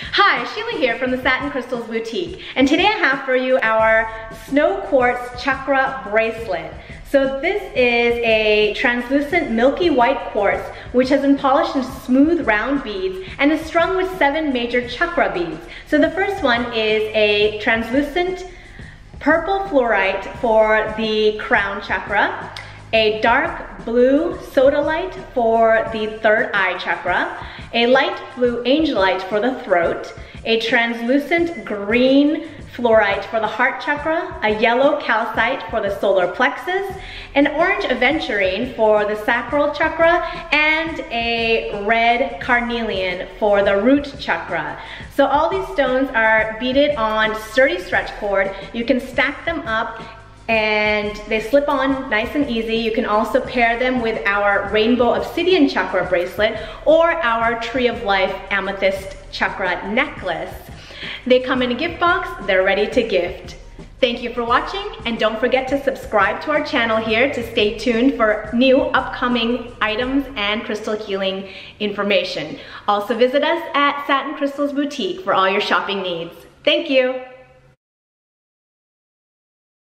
Hi, Sheila here from the Satin Crystals Boutique, and today I have for you our Snow Quartz Chakra Bracelet. So this is a translucent milky white quartz which has been polished into smooth round beads and is strung with seven major chakra beads. So the first one is a translucent purple fluorite for the crown chakra, a dark blue sodalite for the third eye chakra, a light blue angelite for the throat, a translucent green fluorite for the heart chakra, a yellow calcite for the solar plexus, an orange aventurine for the sacral chakra, and a red carnelian for the root chakra. So all these stones are beaded on sturdy stretch cord. You can stack them up and they slip on nice and easy. You can also pair them with our Rainbow Obsidian Chakra bracelet or our Tree of Life Amethyst Chakra necklace. They come in a gift box, they're ready to gift. Thank you for watching and don't forget to subscribe to our channel here to stay tuned for new upcoming items and crystal healing information. Also visit us at Satin Crystals Boutique for all your shopping needs. Thank you.